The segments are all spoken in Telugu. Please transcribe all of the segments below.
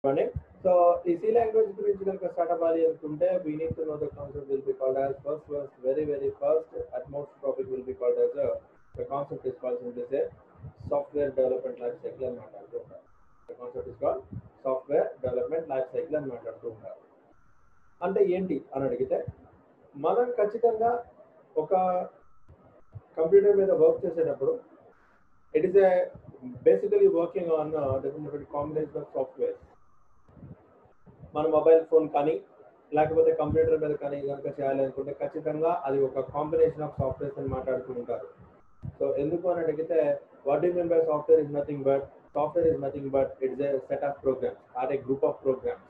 చెప్పండి. సో ఈ సి లాంగ్వేజ్ గురించి కనుక స్టార్ట్ అవ్వాలి అనుకుంటే we need to know the concept will be called as first first very very first at most topic will be called as the concept is calls simply software development life cycle అని మాట్లాడుతూ ఉంటారు the concept is called software development life cycle అని మాట్లాడుతూ ఉంటారు అంటే ఏంటి అని అడిగితే మనం ఖచ్చితంగా ఒక కంప్యూటర్ మీద వర్క్ చేసేటప్పుడు it is a basically working on different different combination of software మన మొబైల్ ఫోన్ కానీ లేకపోతే కంప్యూటర్ మీద కానీ కనుక చేయాలనుకుంటే ఖచ్చితంగా అది ఒక కాంబినేషన్ ఆఫ్ సాఫ్ట్వేర్స్ అని మాట్లాడుకుంటారు సో ఎందుకు అని అడిగితే what you mean by software is nothing but software is nothing but it's a set of programs or a group of programs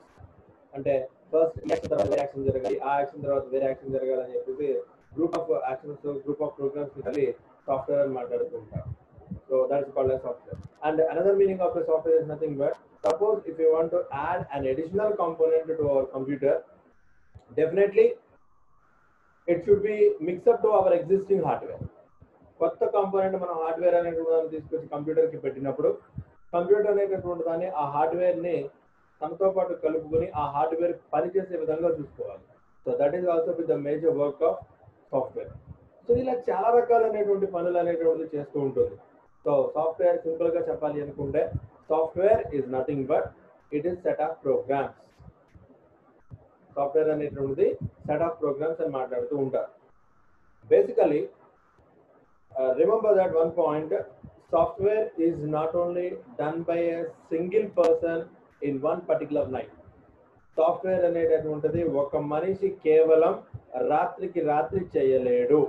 అంటే ఫస్ట్ యాక్షన్ తర్వాత యాక్షన్ జరగాలి ఆ యాక్షన్ తర్వాత వేరే యాక్షన్ జరగాలి అని చెప్పేసి group of actions group of programs కలిసి సాఫ్ట్వేర్ అని మాట్లాడుతుంటారు so that's called software and another meaning of the software is nothing but suppose if you want to add an additional component to our computer definitely it should be mixed up to our existing hardware. కొత్త కాంపోనెంట్ మనం హార్డ్వేర్ అనేటువంటి దాన్ని తీసుకొచ్చి కంప్యూటర్కి పెట్టినప్పుడు కంప్యూటర్ అనేటటువంటి దాన్ని ఆ హార్డ్వేర్ని తనతో పాటు కలుపుకొని ఆ హార్డ్వేర్ పనిచేసే విధంగా చూసుకోవాలి. So that is also with the major work of software so ఇలా చాలా రకాలైనటువంటి పనులు అనేటువంటిది చేస్తూ ఉంటుంది. సో సాఫ్ట్వేర్ సింపుల్గా చెప్పాలి అనుకుంటే software is nothing but it is set of programs software అనేటువంటిది సెట్ ఆఫ్ ప్రోగ్రామ్స్ అని మాట్లాడుతూ ఉంటారు. Basically remember that one point software is not only done by a single person in one particular night software అనేటటువంటిది ఒక మనిషి కేవలం రాత్రికి రాత్రి చేయలేడు.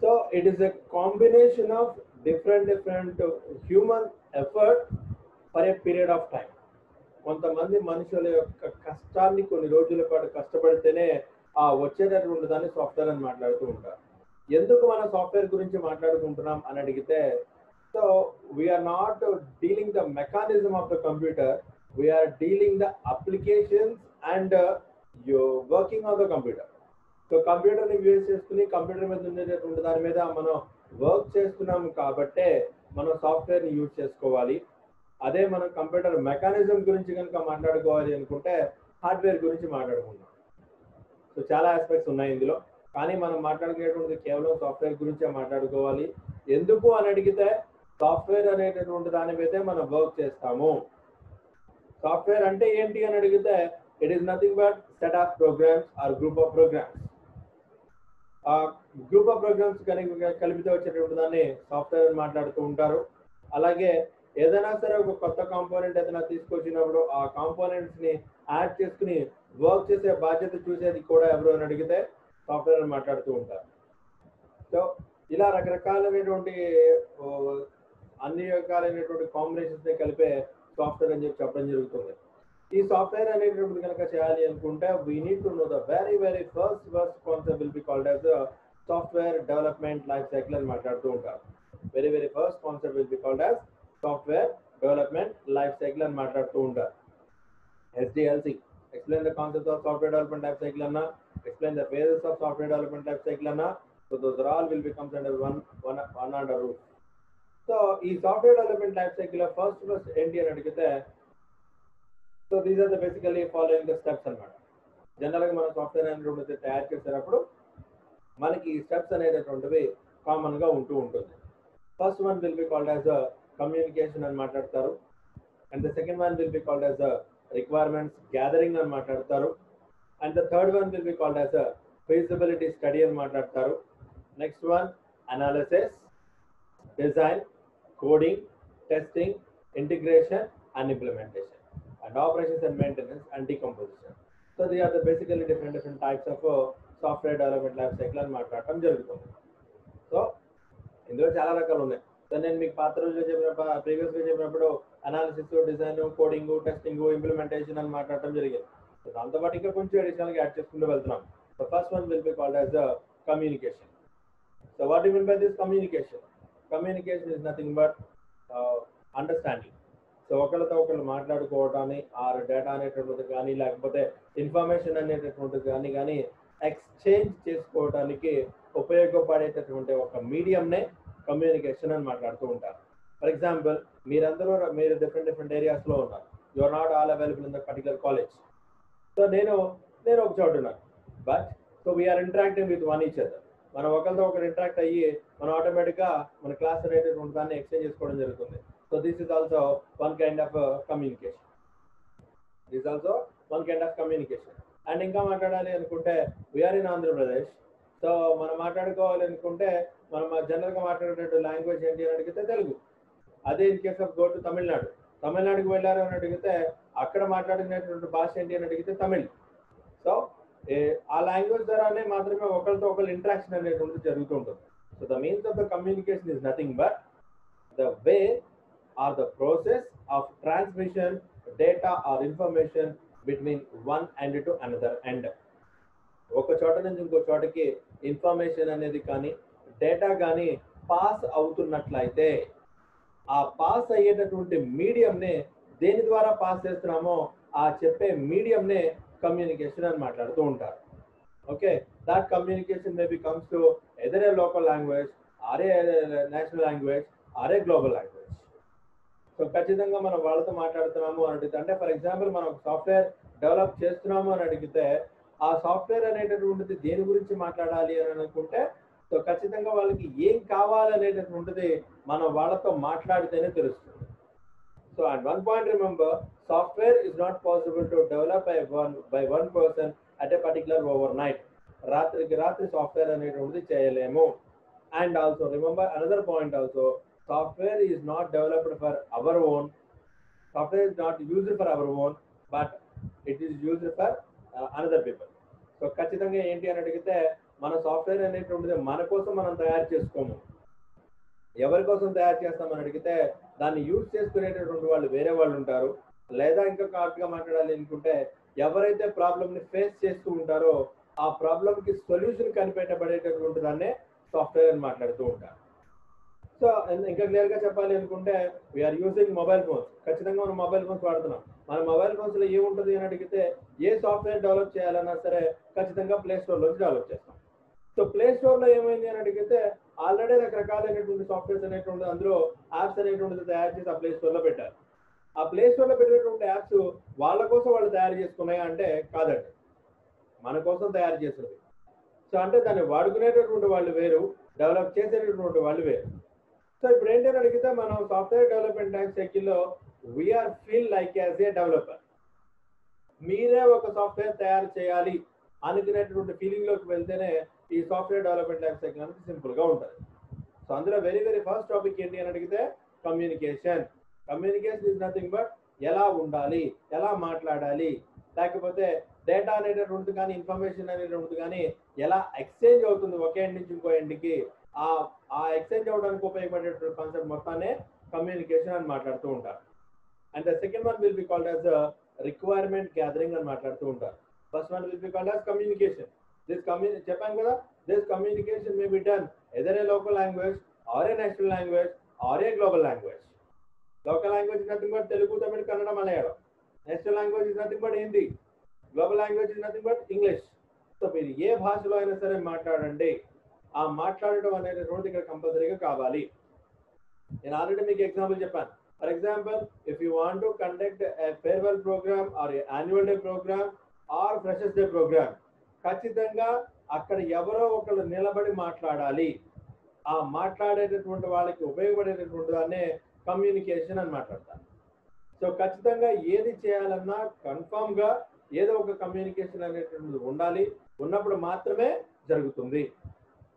So it is a combination of different different human effort for a period of time కొంతమంది మనుషుల యొక్క కష్టాన్ని కొన్ని రోజుల పాటు కష్టపడితేనే ఆ వచ్చేటటువంటి దాన్ని సాఫ్ట్వేర్ అని మాట్లాడుతూ ఉంటారు. ఎందుకు మనం సాఫ్ట్వేర్ గురించి మాట్లాడుకుంటున్నాం అని అడిగితే so we're not dealing the mechanism of the computer we're dealing the applications and you working on the computer so కంప్యూటర్ని use చేసుకుని కంప్యూటర్ మీద ఉండేటటువంటి దాని మీద మనం వర్క్ చేస్తున్నాం కాబట్టే మనం సాఫ్ట్వేర్ని యూజ్ చేసుకోవాలి. అదే మనం కంప్యూటర్ మెకానిజం గురించి కనుక మాట్లాడుకోవాలి అనుకుంటే హార్డ్వేర్ గురించి మాట్లాడుకుందాం. సో చాలా ఆస్పెక్ట్స్ ఉన్నాయి ఇందులో. కానీ మనం మాట్లాడుకునేటువంటిది కేవలం సాఫ్ట్వేర్ గురించే మాట్లాడుకోవాలి. ఎందుకు అని అడిగితే సాఫ్ట్వేర్ అనేటటువంటి దాని మీదే మనం వర్క్ చేస్తాము. సాఫ్ట్వేర్ అంటే ఏంటి అని అడిగితే it is nothing but set of programs or group of programs ఆ గ్రూప్ ఆఫ్ ప్రోగ్రామ్స్ కనుక కలిపితే వచ్చేటువంటి దాన్ని సాఫ్ట్వేర్ మాట్లాడుతూ ఉంటారు. అలాగే ఏదైనా సరే ఒక కొత్త కాంపోనెంట్ ఏదైనా తీసుకొచ్చినప్పుడు ఆ కాంపోనెంట్స్ని యాడ్ చేసుకుని వర్క్ చేసే బాధ్యత చూసేది కూడా ఎవరు అని అడిగితే సాఫ్ట్వేర్ అని మాట్లాడుతూ ఉంటారు. సో ఇలా రకరకాలైనటువంటి అన్ని రకాలైనటువంటి కాంబినేషన్స్ని కలిపే సాఫ్ట్వేర్ అని చెప్పి చెప్పడం జరుగుతుంది. ఈ సాఫ్ట్వేర్ అనేటప్పుడు కనుక చేయాలి అనుకుంటే we need to know the very very first first concept will be called as software development life cycle అని మాట్లాడుతూ ఉంటారు. Very very first concept will be called as software development life cycle అని మాట్లాడుతూ ఉంటారు. SDLC explain the concept of software development life cycle అన్నా explain the phases of software development life cycle అన్నా so those all will becomes under one one one under root so ఈ software development life cycle first first ఏంటి అని అడిగితే so these are the basically following the steps అనమాట జనరల్గా మనం సాఫ్ట్వేర్ అయితే తయారు చేసేటప్పుడు మనకి ఈ స్టెప్స్ అనేటటువంటివి కామన్గా ఉంటూ ఉంటుంది. First one will be called as a communication అని మాట్లాడతారు. And the second one will be called as a requirements gathering అని మాట్లాడతారు. And the third one will be called as a feasibility study అని మాట్లాడతారు. Next one analysis design coding testing integration and implementation and operations and maintenance and decomposition. So these are the basically different different types of uh, software development life cycle అని మాట్లాడటం జరుగుతుంది. సో ఇందులో చాలా రకాలు ఉన్నాయి. సో నేను మీకు పాత రోజుల్లో చెప్పిన ప్రీవియస్గా చెప్పినప్పుడు analysis design coding testing implementation అని మాట్లాడటం జరిగింది. సో దాంతో పాటు ఇంకా కొంచెం అడిషనల్గా యాడ్ చేసుకుంటూ వెళ్తున్నాం. So first one will be called as communication so what you mean by this communication communication is nothing but understanding so ఒకరితో ఒకరు మాట్లాడుకోవటాన్ని ఆ డేటా అనేటటువంటిది కానీ లేకపోతే ఇన్ఫర్మేషన్ అనేటటువంటిది కానీ కానీ ఎక్స్చేంజ్ చేసుకోవడానికి ఉపయోగపడేటటువంటి ఒక మీడియంనే కమ్యూనికేషన్ అని మాట్లాడుతూ ఉంటారు. ఫర్ ఎగ్జాంపుల్ మీరందరూ మీరు డిఫరెంట్ డిఫరెంట్ ఏరియాస్లో ఉన్నారు. You are not all available in the particular college so నేను నేను ఒక చోటు ఉన్నాను. But so we're interacting with one each other మనం ఒకరితో ఒకరు ఇంటరాక్ట్ అయ్యి మనం ఆటోమేటిక్గా మన క్లాస్ రిలేటెడ్ దాన్ని ఎక్స్చేంజ్ చేసుకోవడం జరుగుతుంది. So this is kind one uh, of communication is also one kind of communication and ఇంకా మాట్లాడాలి అనుకుంటే వీఆర్ ఇన్ ఆంధ్రప్రదేశ్ సో మనం మాట్లాడుకోవాలి అనుకుంటే మనం జనరల్గా మాట్లాడేటట్టు లాంగ్వేజ్ ఏంటి అని అడిగితే తెలుగు. అదే in case of go to Tamil Nadu తమిళనాడుకి వెళ్ళారు అని అడిగితే అక్కడ మాట్లాడినటువంటి భాష ఏంటి అని అడిగితే తమిళ్. సో ఆ లాంగ్వేజ్ ద్వారానే మాత్రమే ఒకరితో ఒకరు ఇంటరాక్షన్ అనేటువంటి జరుగుతూ ఉంటుంది so the means of the communication is nothing but the way or the process of transmission data or information between one and to another and ఒక చోట నుంచి ఇంకో చోటకి ఇన్ఫర్మేషన్ అనేది కానీ డేటా కానీ పాస్ అవుతున్నట్లయితే ఆ పాస్ అయ్యేటటువంటి మీడియంనే దేని ద్వారా పాస్ చేస్తున్నామో ఆ చెప్పే మీడియంనే కమ్యూనికేషన్ అని మాట్లాడుతూ ఉంటారు. Okay that communication maybe comes to either a local language or national language or global language so ఖచ్చితంగా మనం వాళ్ళతో మాట్లాడుతున్నాము అని అడిగితే అంటే ఫర్ ఎగ్జాంపుల్ మనం సాఫ్ట్వేర్ డెవలప్ చేస్తున్నాము అని అడిగితే ఆ సాఫ్ట్వేర్ అనేటటువంటిది దేని గురించి మాట్లాడాలి అని అనుకుంటే సో ఖచ్చితంగా వాళ్ళకి ఏం కావాలనేటటువంటిది మనం వాళ్ళతో మాట్లాడితేనే తెలుస్తుంది. So and one point remember software is not possible to develop by one by one person at a particular overnight రాత్రికి రాత్రి సాఫ్ట్వేర్ అనేటువంటిది చేయలేము. And also remember another point also software is not developed for our own software is not used for our own but it is used for another people so ఖచ్చితంగా ఏంటి అని అడిగితే మన సాఫ్ట్వేర్ అనేటువంటిది మన కోసం మనం తయారు చేసుకోము. ఎవరి కోసం తయారు చేస్తామని అడిగితే దాన్ని యూజ్ చేసుకునేటటువంటి వాళ్ళు వేరే వాళ్ళు ఉంటారు. లేదా ఇంకా కరెక్ట్గా మాట్లాడాలి అనుకుంటే ఎవరైతే ప్రాబ్లమ్ని ఫేస్ చేస్తూ ఉంటారో ఆ ప్రాబ్లమ్కి సొల్యూషన్ కనిపెట్టబడేటటువంటి దాన్నే సాఫ్ట్వేర్ అని మాట్లాడుతూ ఉంటారు. సో ఇంకా క్లియర్గా చెప్పాలి అనుకుంటే వీఆర్ యూజింగ్ మొబైల్ ఫోన్స్ ఖచ్చితంగా మనం మొబైల్ ఫోన్స్ వాడుతున్నాం. మన మొబైల్ ఫోన్స్లో ఏముంటుంది అని అడిగితే ఏ సాఫ్ట్వేర్ డెవలప్ చేయాలన్నా సరే ఖచ్చితంగా ప్లే స్టోర్ నుంచి డెవలప్ చేస్తాం. సో ప్లే స్టోర్లో ఏమైంది అని అడిగితే ఆల్రెడీ రకరకాలైనటువంటి సాఫ్ట్వేర్స్ అనేటువంటి అందులో యాప్స్ అనేటువంటిది తయారు చేసి ఆ ప్లే స్టోర్లో పెట్టారు. ఆ ప్లే స్టోర్లో పెట్టినటువంటి యాప్స్ వాళ్ళ కోసం వాళ్ళు తయారు చేసుకున్నాయి అంటే కాదండి. మన కోసం తయారు చేసినవి. సో అంటే దాన్ని వాడుకునేటటువంటి వాళ్ళు వేరు డెవలప్ చేసేటటువంటి వాళ్ళు వేరు. సో ఇప్పుడు ఏంటని అడిగితే మనం సాఫ్ట్వేర్ డెవలప్మెంట్ టైం సైకిల్లో we're feel like as a developer మీరే ఒక సాఫ్ట్వేర్ తయారు చేయాలి అనుకునేటువంటి ఫీలింగ్లోకి వెళ్తేనే ఈ సాఫ్ట్వేర్ డెవలప్మెంట్ లైఫ్ సైకిల్ అనేది సింపుల్గా ఉంటుంది. సో అందులో వెరీ వెరీ ఫస్ట్ టాపిక్ ఏంటి అని అడిగితే communication communication is nothing but ఎలా ఉండాలి ఎలా మాట్లాడాలి లేకపోతే డేటా అనేటటువంటిది కానీ ఇన్ఫర్మేషన్ అనేటువంటిది కానీ ఎలా ఎక్స్చేంజ్ అవుతుంది ఒక ఎండ్ నుంచి ఇంకో ఎండ్కి ఆ ఆ ఎక్స్చేంజ్ అవడానికి ఉపయోగపడేటువంటి కాన్సెప్ట్ మొత్తాన్ని కమ్యూనికేషన్ అని మాట్లాడుతూ ఉంటారు. And the second one will be called as requirement gathering అని మాట్లాడుతూ ఉంటారు. First one will be called as communication this కమ్యూని చెప్పాను కదా this communication may be done either a local language or a national language or a global language local language is nothing but Telugu Tamil Kannada Malayalam national language is nothing but Hindi global language is nothing but English so మీరు ఏ భాషలో అయినా సరే మాట్లాడండి. ఆ మాట్లాడడం అనేది రోడ్ ఇక్కడ కంపల్సరీగా కావాలి. నేను ఆల్రెడీ మీకు ఎగ్జాంపుల్ చెప్పాను. For example if you want to conduct farewell program or annual day program or freshers day program ఖచ్చితంగా అక్కడ ఎవరో ఒకరు నిలబడి మాట్లాడాలి. ఆ మాట్లాడేటటువంటి వాళ్ళకి ఉపయోగపడేటటువంటి దాన్నే కమ్యూనికేషన్ అని మాట్లాడతాను సో ఖచ్చితంగా ఏది చేయాలన్నా కన్ఫామ్గా ఏదో ఒక కమ్యూనికేషన్ అనేటువంటిది ఉండాలి. ఉన్నప్పుడు మాత్రమే జరుగుతుంది.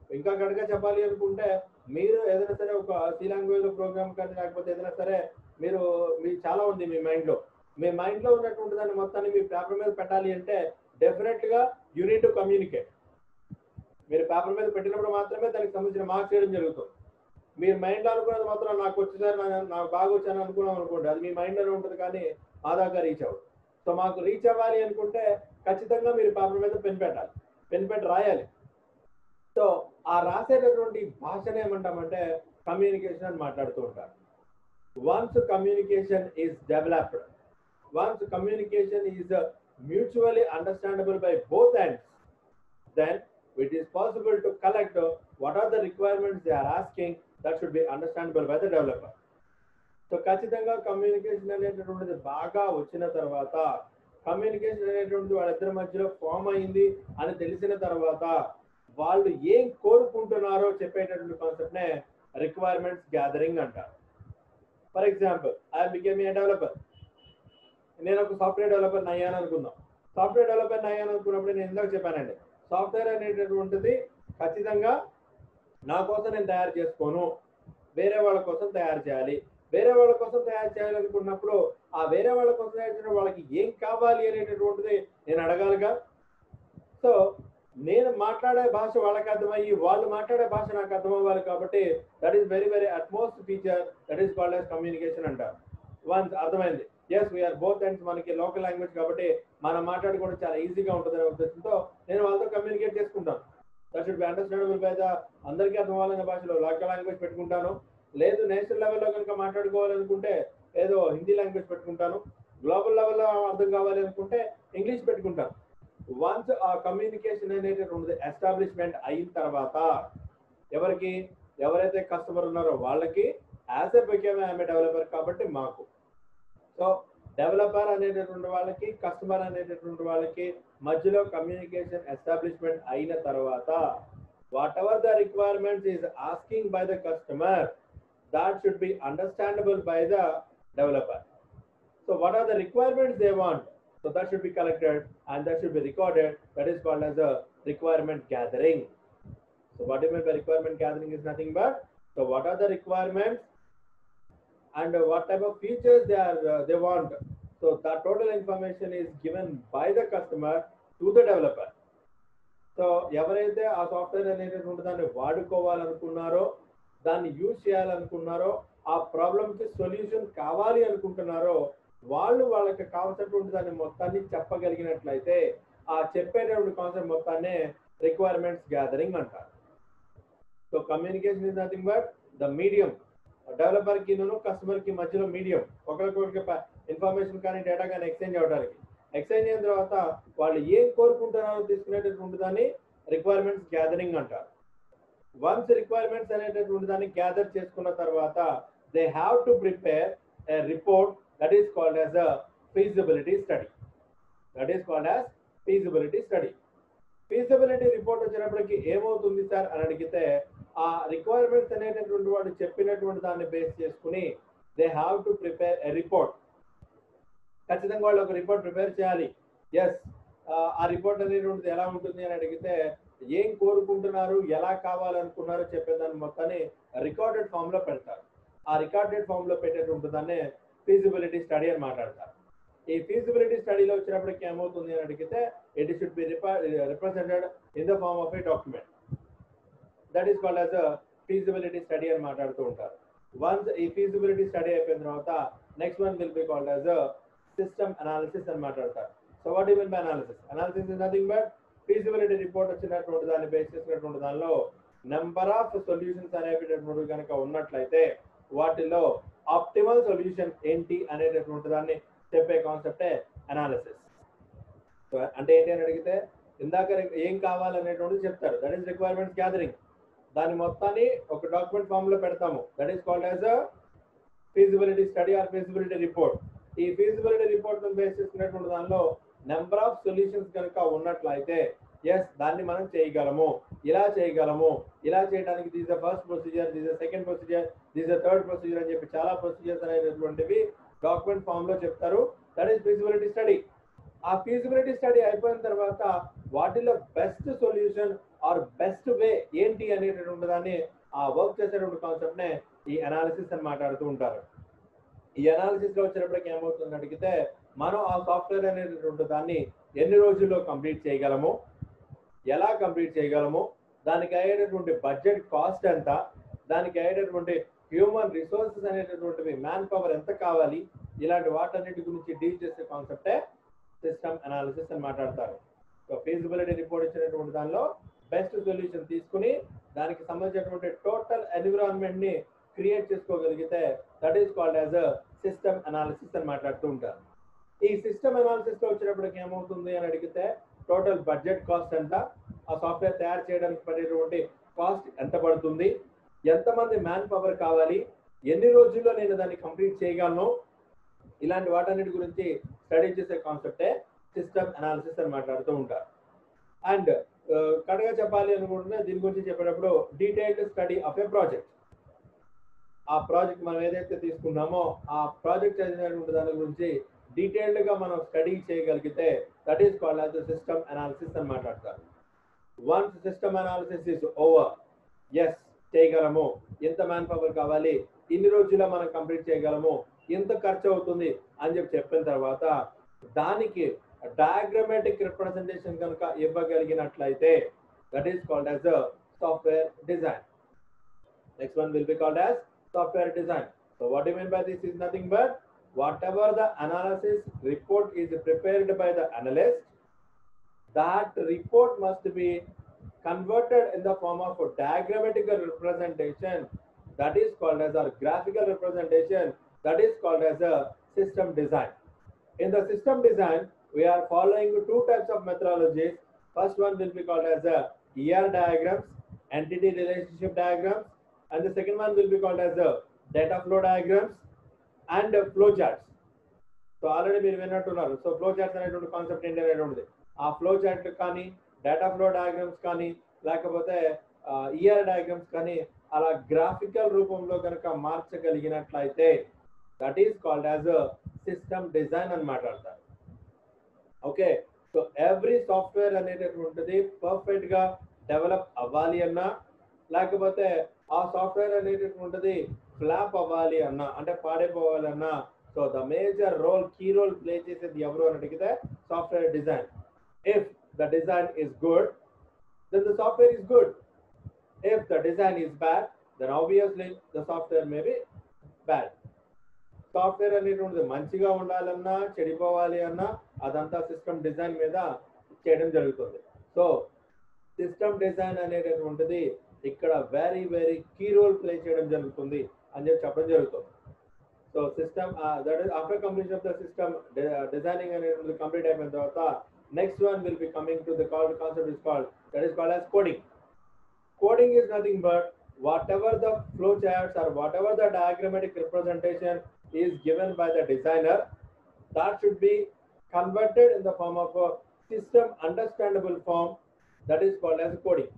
ఇంకా గడగా చెప్పాలి అనుకుంటే మీరు ఏదైనా సరే ఒక సి లాంగ్వేజ్ ప్రోగ్రామ్ కానీ లేకపోతే ఏదైనా సరే మీరు మీ చాలా ఉంది మీ మైండ్లో మీ మైండ్లో ఉన్నటువంటి దాన్ని మొత్తాన్ని మీ పేపర్ మీద పెట్టాలి అంటే డెఫినెట్గా యూనిట్ టు కమ్యూనికేట్. మీరు పేపర్ మీద పెట్టినప్పుడు మాత్రమే దానికి సంబంధించిన మార్క్స్ చేయడం జరుగుతుంది. మీరు మైండ్లో అనుకున్నది మాత్రం నాకు వచ్చేసారి నాకు బాగా వచ్చాను అనుకున్నాం అనుకోండి అది మీ మైండ్లోనే ఉంటుంది కానీ ఆదాగా రీచ్ అవ్వదు. సో మాకు రీచ్ అవ్వాలి అనుకుంటే ఖచ్చితంగా మీరు పేపర్ మీద పెన్ పెట్టాలి. పెన్ పెట్టి రాయాలి. సో ఆ రాసేటటువంటి భాషను ఏమంటామంటే కమ్యూనికేషన్ అని మాట్లాడుతూ ఉంటారు once communication is developed once communication is mutually understandable by both ends then it is possible to collect uh, what are the requirements they are asking that should be understandable by the developer. So ఖచ్చితంగా కమ్యూనికేషన్ అనేటటువంటిది బాగా వచ్చిన తర్వాత కమ్యూనికేషన్ అనేటువంటిది వాళ్ళిద్దరి మధ్యలో ఫామ్ అయింది అని తెలిసిన తర్వాత వాళ్ళు ఏం కోరుకుంటున్నారో చెప్పేటటువంటి కాన్సెప్ట్ నే రిక్వైర్మెంట్స్ గ్యాదరింగ్ అంటారు. For example I became a developer నేను ఒక సాఫ్ట్వేర్ డెవలపర్ అయ్యాను అనుకుందాం. సాఫ్ట్వేర్ డెవలపర్ అయ్యాను అనుకున్నప్పుడు నేను ఇందాక చెప్పానండి? సాఫ్ట్వేర్ అనేటటువంటిది ఖచ్చితంగా నా కోసం నేను తయారు చేసుకోను. వేరే వాళ్ళ కోసం తయారు చేయాలి. వేరే వాళ్ళ కోసం తయారు చేయాలనుకున్నప్పుడు ఆ వేరే వాళ్ళ కోసం తయారు చేయడం వాళ్ళకి ఏం కావాలి అనేటటువంటిది నేను అడగాలిగా? సో నేను మాట్లాడే భాష వాళ్ళకి అర్థమయ్యి వాళ్ళు మాట్లాడే భాష నాకు అర్థం అవ్వాలి కాబట్టి that is very very utmost feature that is called as communication అంటారు. వన్స్ అర్థమైంది. As we are both and మనకి లోకల్ లాంగ్వేజ్ కాబట్టి మనం మాట్లాడుకోవడం చాలా ఈజీగా ఉంటుంది అనే ఉద్దేశంతో నేను వాళ్ళతో కమ్యూనికేట్ చేసుకుంటాను. That should be understandable by the అందరికీ అర్థం అవ్వాలనే భాషలో లోకల్ లాంగ్వేజ్ పెట్టుకుంటాను. లేదు నేషనల్ లెవెల్లో కనుక మాట్లాడుకోవాలనుకుంటే ఏదో హిందీ లాంగ్వేజ్ పెట్టుకుంటాను. గ్లోబల్ లెవెల్లో అర్థం కావాలి అనుకుంటే ఇంగ్లీష్ పెట్టుకుంటాను. వన్స్ ఆ కమ్యూనికేషన్ అనేటటువంటిది ఎస్టాబ్లిష్మెంట్ అయిన తర్వాత ఎవరికి ఎవరైతే కస్టమర్ ఉన్నారో వాళ్ళకి as a became I'm developer కాబట్టి మాకు. సో డెవలపర్ అనేటటువంటి వాళ్ళకి కస్టమర్ అనేటటువంటి వాళ్ళకి మధ్యలో కమ్యూనికేషన్ ఎస్టాబ్లిష్మెంట్ అయిన తర్వాత whatever the requirements is asking by the customer that should be understandable by the developer so what are the requirements they want So that should be collected and that should be recorded. That is called as a requirement gathering. So what do you mean by requirement gathering is nothing but, so what are the requirements and uh, what type of features they are, uh, they want. So that total information is given by the customer to the developer. So ఎవరైతే ఆ సాఫ్ట్వేర్ అనేటటువంటి దాన్ని వాడుకోవాలనుకున్నారో దాన్ని యూజ్ చేయాలనుకున్నారో ఆ ప్రాబ్లమ్కి సొల్యూషన్ కావాలి అనుకుంటున్నారో వాళ్ళు వాళ్ళకి కావాల్సినటువంటి దాన్ని మొత్తాన్ని చెప్పగలిగినట్లయితే ఆ చెప్పేటటువంటి కాన్సెప్ట్ మొత్తాన్ని రిక్వైర్మెంట్స్ గ్యాదరింగ్ అంటారు. So communication is nothing but the medium డెవలపర్కి కస్టమర్కి మధ్యలో మీడియం ఒకరికొకరికి ఇన్ఫర్మేషన్ కానీ డేటా కానీ ఎక్స్చేంజ్ అవడానికి ఎక్స్చేంజ్ అయిన తర్వాత వాళ్ళు ఏం కోరుకుంటున్నారో తీసుకునేటటువంటి దాన్ని రిక్వైర్మెంట్స్ గ్యాదరింగ్ అంటారు. వన్స్ రిక్వైర్మెంట్స్ అనేటటువంటి దాన్ని గ్యాదర్ చేసుకున్న తర్వాత they have to prepare a report that is called as a feasibility study. That is called as feasibility study. Feasibility report వచ్చినప్పటికి ఏమవుతుంది సార్ అని అడిగితే ఆ రిక్వైర్మెంట్స్ అనేటటువంటి వాడు చెప్పినటువంటి దాన్ని బేస్ చేసుకుని they have to prepare a report ఖచ్చితంగా వాళ్ళు ఒక రిపోర్ట్ ప్రిపేర్ చేయాలి ఎస్ ఆ రిపోర్ట్ అనేటువంటిది ఎలా ఉంటుంది అని అడిగితే ఏం కోరుకుంటున్నారు ఎలా కావాలనుకున్నారో చెప్పేదాన్ని మొత్తాన్ని రికార్డెడ్ ఫామ్లో పెడతారు ఆ రికార్డెడ్ ఫామ్లో పెట్టేటువంటి దాన్ని ఫీజిబిలిటీ స్టడీ అని మాట్లాడతారు. ఈ ఫీజిబిలిటీ స్టడీలో వచ్చినప్పటికి ఏమవుతుంది అని అడిగితే it should be represented in the form of a document that is called as feasibility study అని మాట్లాడుతూ ఉంటారు. వన్స్ ఈ ఫీజిబిలిటీ స్టడీ అయిపోయిన తర్వాత next one will be called as system analysis అని మాట్లాడతారు. So what will by analysis analysis is nothing but feasibility report వచ్చినటువంటి దాన్ని బేస్ చేసినటువంటి దానిలో నెంబర్ ఆఫ్ సొల్యూషన్స్ అనేవి కనుక ఉన్నట్లయితే వాటిలో ఆప్టిమల్ సొల్యూషన్ ఏంటి అనేటటువంటి దాన్ని చెప్పే కాన్సెప్టే అనాలిసిస్ అంటే ఏంటి అని అడిగితే ఇందాక ఏం కావాలనేటువంటిది చెప్తారు. దట్ ఈస్ రిక్వైర్మెంట్స్ గ్యాదరింగ్ దాని మొత్తాన్ని ఒక డాక్యుమెంట్ ఫామ్లో పెడతాము. That is called as a feasibility study or feasibility report ఈ ఫీజిబిలిటీ రిపోర్ట్ బేస్ చేసుకున్నటువంటి దానిలో నెంబర్ ఆఫ్ సొల్యూషన్స్ కనుక ఉన్నట్లయితే ఎస్ దాన్ని మనం చేయగలము. ఇలా చేయగలము. ఇలా చేయడానికి these the first procedure these the second procedure these the third procedure అని చెప్పి చాలా ప్రొసీజర్స్ అనేటటువంటివి డాక్యుమెంట్ ఫామ్లో చెప్తారు. దట్ ఈస్ ఫీజిబిలిటీ స్టడీ ఆ ఫీజిబిలిటీ స్టడీ అయిపోయిన తర్వాత వాటిలో best solution or best way ఏంటి అనేటటువంటి దాన్ని ఆ వర్క్ చేసేటువంటి కాన్సెప్ట్ నే ఈ అనాలిసిస్ అని మాట్లాడుతూ ఉంటారు. ఈ అనాలిసిస్లో వచ్చినప్పటికి ఏమవుతుంది అడిగితే మనం ఆ సాఫ్ట్వేర్ అనేటటువంటి దాన్ని ఎన్ని రోజుల్లో కంప్లీట్ చేయగలము? ఎలా కంప్లీట్ చేయగలము దానికి అయ్యేటటువంటి బడ్జెట్ కాస్ట్ ఎంత దానికి అయ్యేటటువంటి హ్యూమన్ రిసోర్సెస్ అనేటటువంటివి మ్యాన్ పవర్ ఎంత కావాలి ఇలాంటి వాటన్నిటి గురించి డీల్ చేసే కాన్సెప్టే సిస్టమ్ అనాలిసిస్ అని మాట్లాడతారు. సో ఫీజిబిలిటీ రిపోర్ట్ ఇచ్చినటువంటి దానిలో బెస్ట్ సొల్యూషన్ తీసుకుని దానికి సంబంధించినటువంటి టోటల్ ఎన్విరాన్మెంట్ని క్రియేట్ చేసుకోగలిగితే that is called as a system analysis అని మాట్లాడుతూ ఉంటారు. ఈ సిస్టమ్ అనాలిసిస్లో వచ్చినప్పటికి ఏమవుతుంది అని అడిగితే టోటల్ బడ్జెట్ కాస్ట్ ఎంత? ఆ సాఫ్ట్వేర్ తయారు చేయడానికి పడేటువంటి కాస్ట్ ఎంత పడుతుంది? ఎంతమంది మ్యాన్ పవర్ కావాలి? ఎన్ని రోజుల్లో నేను దాన్ని కంప్లీట్ చేయగలను? ఇలాంటి వాటన్నిటి గురించి స్టడీ చేసే కాన్సెప్టే సిస్టమ్ అనాలిసిస్ అని మాట్లాడుతూ ఉంటారు. అండ్ కడగా చెప్పాలి అనుకుంటున్నా దీని గురించి చెప్పేటప్పుడు detailed study of a project. ఆ ప్రాజెక్ట్ మనం ఏదైతే తీసుకున్నామో ఆ ప్రాజెక్ట్ చదివినటువంటి దాని గురించి డీటెయిల్డ్గా మనం స్టడీ చేయగలిగితే that is called as system analysis అని మాట్లాడతారు. Once system analysis is over yes చేయగలము. ఎంత మ్యాన్ పవర్ కావాలి? ఇన్ని రోజుల్లో మనం కంప్లీట్ చేయగలము? ఎంత ఖర్చు అవుతుంది? అని చెప్పి చెప్పిన తర్వాత దానికి డయాగ్రమాటిక్ రిప్రజెంటేషన్ కనుక ఇవ్వగలిగినట్లయితే that is called as software design. Next one will be called as software design. So what do mean by this is nothing but whatever the analysis report is prepared by the analyst, that report must be converted in the form of a diagrammatical representation that is called as a graphical representation that is called as a system design. In the system design, we are following two types of methodologies. First one will be called as a ER diagrams, entity relationship diagrams, and the second one will be called as a data flow diagrams and flow charts so already మీరు విన్నట్టున్నారు. సో ఫ్లో చార్ట్స్ అనేటువంటి కాన్సెప్ట్ ఏంటి అనేటువంటిది ఆ ఫ్లో చార్ట్ కానీ డేటా ఫ్లో డయాగ్రామ్స్ కానీ లేకపోతే ఇయర్ డయాగ్రామ్స్ కానీ అలా గ్రాఫికల్ రూపంలో కనుక మార్చగలిగినట్లయితే that is called as system design అని మాట్లాడతారు. ఓకే? సో ఎవ్రీ సాఫ్ట్వేర్ అనేటటువంటిది పర్ఫెక్ట్గా డెవలప్ అవ్వాలి అన్నా లేకపోతే ఆ సాఫ్ట్వేర్ అనేటటువంటిది ఫ్లాప్ అవ్వాలి అన్నా అంటే పాడైపోవాలన్నా so the major role key role play చేసేది ఎవరు అని అడిగితే software design if the design is good then the software is good if the design is bad then obviously the software may be bad software అనేటువంటిది మంచిగా ఉండాలన్నా చెడిపోవాలి అన్నా అదంతా సిస్టమ్ డిజైన్ మీద చేయడం జరుగుతుంది. సో సిస్టమ్ డిజైన్ అనేటటువంటిది ఇక్కడ very very key role play చేయడం జరుగుతుంది. అని చెప్పి చెప్పడం జరుగుతుంది so system that is after completion of the system designing అనేది కంప్లీట్ అయిపోయిన తర్వాత next one will be coming to the called concept is called that is called as coding coding is nothing but whatever the flow charts or whatever the diagrammatic representation is given by the designer that should be converted in the form of a system understandable form that is called as coding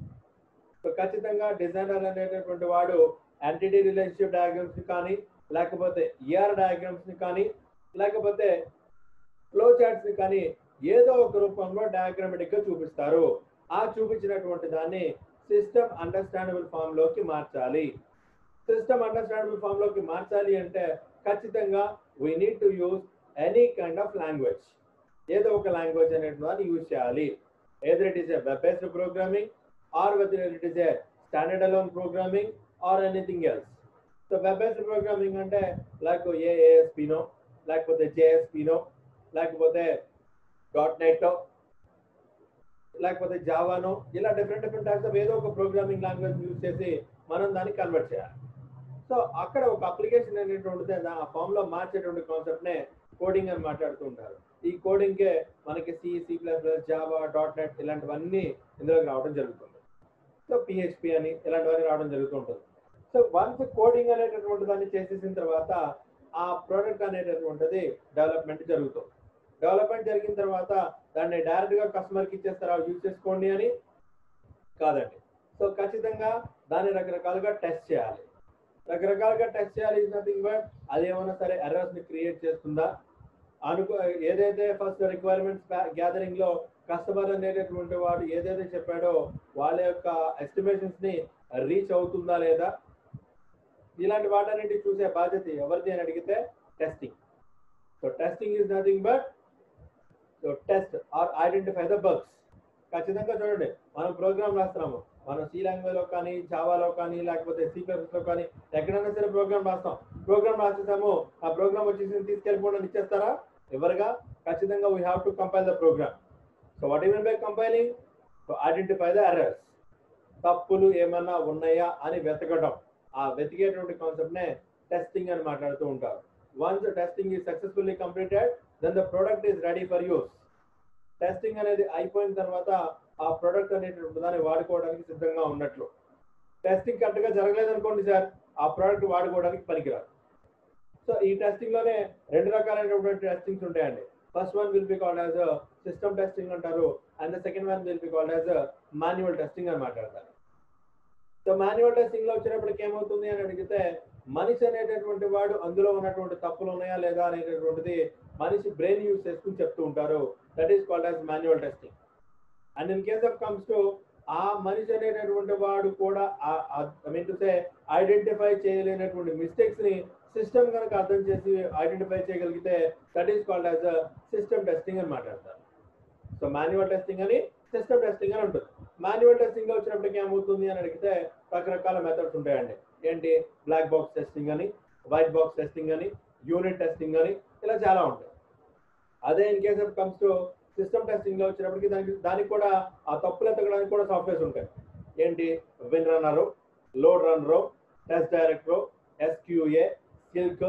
so ఖచ్చితంగా డిజైనర్ అనేటటువంటి వాడు ఎంటిటీ రిలేషన్షిప్ డయాగ్రమ్స్ని కానీ లేకపోతే ఈఆర్ డయాగ్రమ్స్ని కానీ లేకపోతే ఫ్లో చార్ట్స్ కానీ ఏదో ఒక రూపంలో డయాగ్రామెటిక్గా చూపిస్తారు. ఆ చూపించినటువంటి దాన్ని సిస్టమ్ అండర్స్టాండబుల్ ఫామ్లోకి మార్చాలి. సిస్టమ్ అండర్స్టాండబుల్ ఫామ్లోకి మార్చాలి అంటే ఖచ్చితంగా we need to use any kind of language ఏదో ఒక లాంగ్వేజ్ అనేటువంటి దాన్ని యూజ్ చేయాలి. Either it is a web based programming or whether it is a standard alone programming or anything else so web based programming అంటే లైక్ ఏఏఎస్పినో లేకపోతే జేఎస్పినో లేకపోతే డాట్ నెట్టో లేకపోతే జావానో ఇలా డిఫరెంట్ డిఫరెంట్ టైప్స్ ఆఫ్ ఏదో ఒక ప్రోగ్రామింగ్ లాంగ్వేజ్ యూజ్ చేసి మనం దాన్ని కన్వర్ట్ చేయాలి. సో అక్కడ ఒక అప్లికేషన్ అనేటువంటిది ఆ ఫామ్లో మార్చేటువంటి కాన్సెప్ట్ నే కోడింగ్ అని మాట్లాడుతూ ఉంటారు. ఈ కోడింగ్ కే మనకి C C plus plus Java dot net ఇలాంటివన్నీ ఇందులోకి రావడం జరుగుతుంది. సో పిహెచ్పి అని ఇలాంటివన్నీ రావడం జరుగుతుంటుంది సో వన్స్ కోడింగ్ అనేటటువంటి దాన్ని చేసేసిన తర్వాత ఆ ప్రోడక్ట్ అనేటటువంటిది డెవలప్మెంట్ జరుగుతుంది. డెవలప్మెంట్ జరిగిన తర్వాత దాన్ని డైరెక్ట్గా కస్టమర్ ఇచ్చేస్తారా? యూజ్ చేసుకోండి అని కాదండి. సో ఖచ్చితంగా దాన్ని రకరకాలుగా టెస్ట్ చేయాలి. రకరకాలుగా టెస్ట్ చేయాలి ఇస్ నథింగ్ బట్ అది ఏమైనా సరే ఎర్రర్స్ని క్రియేట్ చేస్తుందా? అనుకో ఏదైతే ఫస్ట్ రిక్వైర్మెంట్స్ గ్యాదరింగ్లో కస్టమర్ అనేటటువంటి వాడు ఏదైతే చెప్పాడో వాళ్ళ యొక్క ఎస్టిమేషన్స్ని రీచ్ అవుతుందా లేదా? ఇలాంటి వాటన్నిటి చూసే బాధ్యత ఎవరిది అని అడిగితే testing so testing is nothing but so test or identify the bugs ఖచ్చితంగా చూడండి మనం ప్రోగ్రామ్ రాస్తున్నాము. మనం సి లాంగ్వేజ్లో కానీ జావాలో కానీ లేకపోతే సి లో కానీ ఎక్కడైనా సరే ప్రోగ్రామ్ రాస్తాం. ప్రోగ్రామ్ రాసేసాము ఆ ప్రోగ్రామ్ వచ్చేసి తీసుకెళ్ళిపోవడం ఇచ్చేస్తారా? ఎవరుగా? ఖచ్చితంగా we have to compile the program so what even by compiling so identify the errors తప్పులు ఏమన్నా ఉన్నాయా అని వెతకడం. ఆ వెతికేటువంటి కాన్సెప్ట్ నే టెస్టింగ్ అని మాట్లాడుతూ ఉంటారు. Once testing is successfully completed then the product is ready for use testing అనేది అయిపోయిన తర్వాత ఆ ప్రోడక్ట్ అనేటువంటి దాన్ని వాడుకోవడానికి సిద్ధంగా ఉన్నట్లు. టెస్టింగ్ కరెక్ట్గా జరగలేదు అనుకోండి సార్ ఆ ప్రోడక్ట్ వాడుకోవడానికి పనికిరాదు. సో ఈ టెస్టింగ్లోనే రెండు రకాలైనటువంటి టెస్టింగ్స్ ఉంటాయండి. First one will be called as system testing అంటారు and the second one will be called as manual testing అని మాట్లాడతారు. సో మాన్యువల్ టెస్టింగ్లో వచ్చినప్పటికి ఏమవుతుంది అని అడిగితే మనిషి అనేటటువంటి వాడు అందులో ఉన్నటువంటి తప్పులు ఉన్నాయా లేదా అనేటటువంటిది మనిషి బ్రెయిన్ యూజ్ చేసుకుని చెప్తూ ఉంటారు. That is called as manual testing and in case of comes to ఆ మనిషి అనేటటువంటి వాడు కూడా I mean to say identify చేయలేనటువంటి మిస్టేక్స్ని సిస్టమ్ కనుక అర్థం చేసి ఐడెంటిఫై చేయగలిగితే that is called as system testing అని మాట్లాడతారు. సో మాన్యువల్ టెస్టింగ్ అని సిస్టమ్ టెస్టింగ్ అని ఉంటుంది. మాన్యువల్ టెస్టింగ్ వచ్చినప్పటికి ఏమవుతుంది అని అడిగితే రకరకాల మెథడ్స్ ఉంటాయండి. ఏంటి? బ్లాక్ బాక్స్ టెస్టింగ్ అని వైట్ బాక్స్ టెస్టింగ్ అని యూనిట్ టెస్టింగ్ అని ఇలా చాలా ఉంటాయి. అదే in case of comes to system టెస్టింగ్లో వచ్చినప్పటికి దానికి దానికి కూడా ఆ తప్పులు ఎతకడానికి కూడా సాఫ్ట్వేర్స్ ఉంటాయి. ఏంటి? Win runner load runner test director SQA silk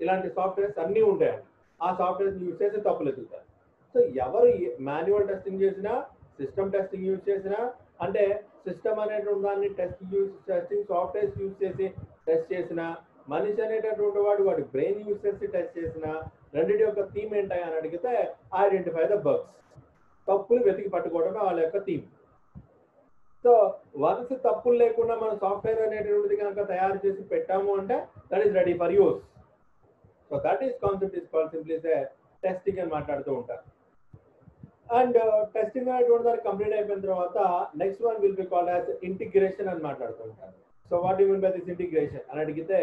ఇలాంటి సాఫ్ట్వేర్స్ అన్నీ ఉంటాయండి. ఆ సాఫ్ట్వేర్స్ యూజ్ చేసి తప్పులు ఎదుగుతారు. సో ఎవరు మాన్యువల్ టెస్టింగ్ చేసినా సిస్టమ్ టెస్టింగ్ యూజ్ చేసినా అంటే సిస్టమ్ అనేటువంటి దాన్ని test use testing softwares use చేసి టెస్ట్ చేసిన మనిషి అనేటటువంటి వాడు వాడి బ్రెయిన్ యూజ్ చేసి టెస్ట్ చేసిన రెండింటి యొక్క థీమ్ ఏంటాయి అని అడిగితే ఐడెంటిఫై ద బగ్స్ తప్పులు వెతికి పట్టుకోవడమే వాళ్ళ యొక్క థీమ్. సో వన్స్ తప్పులు లేకుండా మనం సాఫ్ట్వేర్ అనేటువంటిది కనుక తయారు చేసి పెట్టాము అంటే that is ready for use so that is concept is call simply testing అని మాట్లాడుతూ ఉంటారు. అండ్ టెస్టింగ్ అనేటువంటి దానికి కంప్లీట్ అయిపోయిన తర్వాత next one will be called as integration అని మాట్లాడుతుంటారు. So what you mean by this integration అని అడిగితే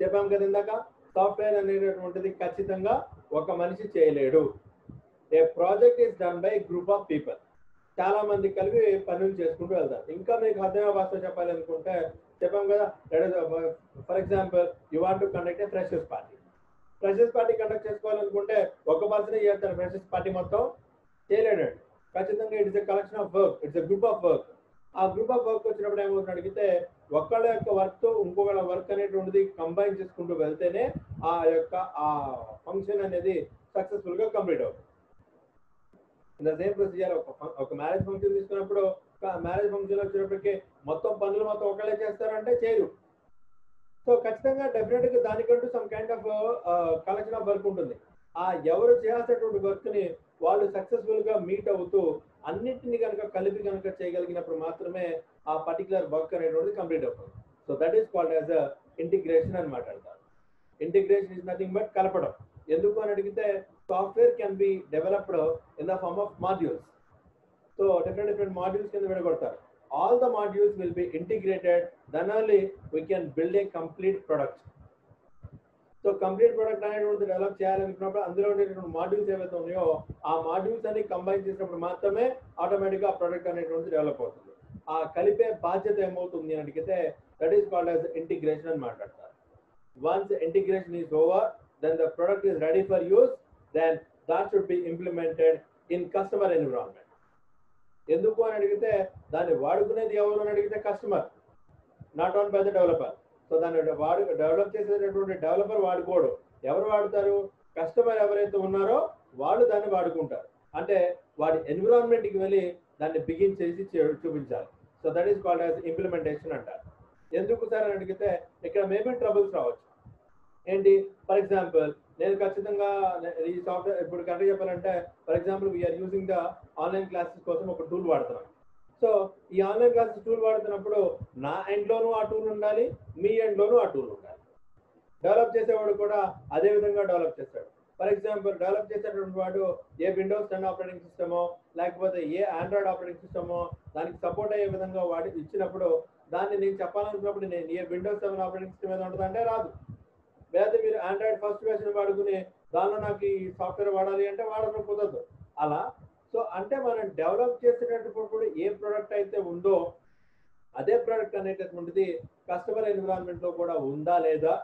చెప్పాం కదా ఇందాక సాఫ్ట్వేర్ అనేటటువంటిది ఖచ్చితంగా ఒక మనిషి చేయలేడు. A project is done by group of people చాలా మంది కలిపి పనులు చేసుకుంటూ వెళ్తారు. ఇంకా మీకు అర్థమైన భాషలో చెప్పాలనుకుంటే చెప్పాం కదా for example you want to conduct a freshers party freshers party conduct చేసుకోవాలనుకుంటే ఒక పర్సన్ చేస్తారు? ఫ్రెషర్స్ పార్టీ మొత్తం చేయలేడండి ఖచ్చితంగా it's a collection of work it's a group of work ఆ గ్రూప్ ఆఫ్ వర్క్ వచ్చినప్పుడు ఏమవుతుంది? అడిగితే ఒకళ్ళ యొక్క వర్క్తో ఇంకొకళ్ళ వర్క్ అనేటువంటిది కంబైన్ చేసుకుంటూ వెళ్తేనే ఆ యొక్క ఆ ఫంక్షన్ అనేది సక్సెస్ఫుల్గా కంప్లీట్ అవుతుంది. ఇన్ ద సేమ్ ప్రొసీజర్ ఒక ఒక మ్యారేజ్ ఫంక్షన్ తీసుకున్నప్పుడు మ్యారేజ్ ఫంక్షన్ వచ్చినప్పటికీ మొత్తం పనులు మొత్తం ఒకళ్ళే చేస్తారంటే చేయరు. సో ఖచ్చితంగా డెఫినెట్గా దానికంటూ some kind of collection of work ఉంటుంది. ఆ ఎవరు చేయాల్సినటువంటి వర్క్ని వాళ్ళు సక్సెస్ఫుల్గా మీట్ అవుతూ అన్నింటిని కనుక కలిపి కనుక చేయగలిగినప్పుడు మాత్రమే ఆ పర్టికులర్ వర్క్ అనేటువంటిది కంప్లీట్ అవుతుంది. So that is called as integration అని మాట్లాడతారు ఇంటిగ్రేషన్ ఇస్ నథింగ్ బట్ కలపడం. ఎందుకు అని అడిగితే software can be developed in the form of modules so different different modules కింద విడగొడతారు. All the modules will be integrated then only we can build a complete product so complete product అనేటువంటి డెవలప్ చేయాలనుకున్నప్పుడు అందులో ఉండేటువంటి మాడ్యూల్స్ ఏవైతే ఉన్నాయో ఆ మాడ్యూల్స్ అన్ని కంబైన్ చేసినప్పుడు మాత్రమే ఆటోమేటిక్గా ప్రొడక్ట్ అనేటువంటి డెవలప్ అవుతుంది. ఆ కలిపే బాధ్యత ఏమవుతుంది అని అడిగితే that is called as integration అని మాట్లాడతారు. Once integration is over then the product is ready for use then that should be implemented in customer environment ఎందుకు అని అడిగితే దాన్ని వాడుకునేది ఎవరు అని అడిగితే customer not own by the developer so దాన్ని వాడు డెవలప్ చేసేటటువంటి డెవలపర్ వాడుకోడు. ఎవరు వాడతారు? కస్టమర్ ఎవరైతే ఉన్నారో వాళ్ళు దాన్ని వాడుకుంటారు. అంటే వాడి ఎన్విరాన్మెంట్కి వెళ్ళి దాన్ని బిగిన్ చేసి చూపించాలి. So that is called as implementation అంటారు. ఎందుకు సార్ అని అడిగితే ఇక్కడ మేబీ ట్రబుల్స్ రావచ్చు. ఏంటి? ఫర్ ఎగ్జాంపుల్ నేను ఖచ్చితంగా ఈ సాఫ్ట్వేర్ ఇప్పుడు కరెక్ట్ చెప్పాలంటే for example we are using the online classes కోసం ఒక టూల్ వాడుతున్నాం. సో ఈ ఆన్లైన్ క్లాసెస్ టూల్ వాడుతున్నప్పుడు నా ఎండ్లోనూ ఆ టూల్ ఉండాలి మీ ఎండ్లోనూ ఆ టూల్ ఉండాలి. డెవలప్ చేసేవాడు కూడా అదే విధంగా డెవలప్ చేస్తాడు. ఫర్ ఎగ్జాంపుల్ డెవలప్ చేసేటువంటి వాడు ఏ విండోస్ టెన్ ఆపరేటింగ్ సిస్టమో లేకపోతే ఏ ఆండ్రాయిడ్ ఆపరేటింగ్ సిస్టమో దానికి సపోర్ట్ అయ్యే విధంగా వాడి ఇచ్చినప్పుడు దాన్ని నేను చెప్పాలనుకున్నప్పుడు నేను a Windows seven operating system ఏదో ఉంటుందంటే రాదు. లేదా మీరు ఆండ్రాయిడ్ ఫస్ట్ వెర్షన్ వాడుకుని దానిలో నాకు ఈ సాఫ్ట్వేర్ వాడాలి అంటే వాడడం కుదరదు. అలా సో అంటే మనం డెవలప్ చేసేటప్పుడు ఏ ప్రోడక్ట్ అయితే ఉందో అదే ప్రోడక్ట్ అనేటటువంటిది కస్టమర్ ఎన్విరాన్మెంట్లో కూడా ఉందా లేదా?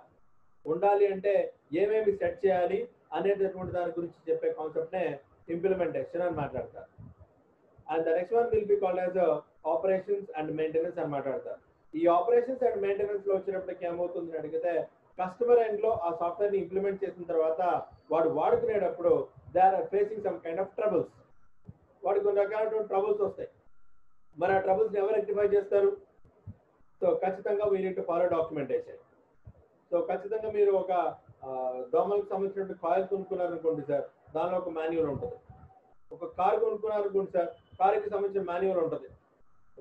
ఉండాలి అంటే ఏమేమి సెట్ చేయాలి అనేటటువంటి దాని గురించి చెప్పే కాన్సెప్ట్ నే ఇంప్లిమెంటేషన్ అని మాట్లాడతారు. And the next one will be called as operations and maintenance అని మాట్లాడతారు. ఈ ఆపరేషన్స్ అండ్ మెయింటెనెన్స్లో వచ్చినప్పటికి ఏమవుతుంది అని అడిగితే కస్టమర్ ఎండ్లో ఆ సాఫ్ట్వేర్ని ఇంప్లిమెంట్ చేసిన తర్వాత వాడు వాడుకునేటప్పుడు they are facing some kind of troubles వాడికి కొన్ని రకాలైన ట్రబుల్స్ వస్తాయి. మరి ఆ ట్రబుల్స్ ఎవరు రెక్టిఫై చేస్తారు? సో ఖచ్చితంగా we need follow documentation so ఖచ్చితంగా మీరు ఒక దోమలకు సంబంధించిన కాయిల్ కొనుక్కున్నారనుకోండి సార్ దానిలో ఒక మాన్యువల్ ఉంటుంది. ఒక కార్ కొనుక్కున్నారనుకోండి సార్ కార్కి సంబంధించిన మాన్యువల్ ఉంటుంది.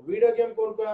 వీడియో గేమ్ కొనుక్కున్నారు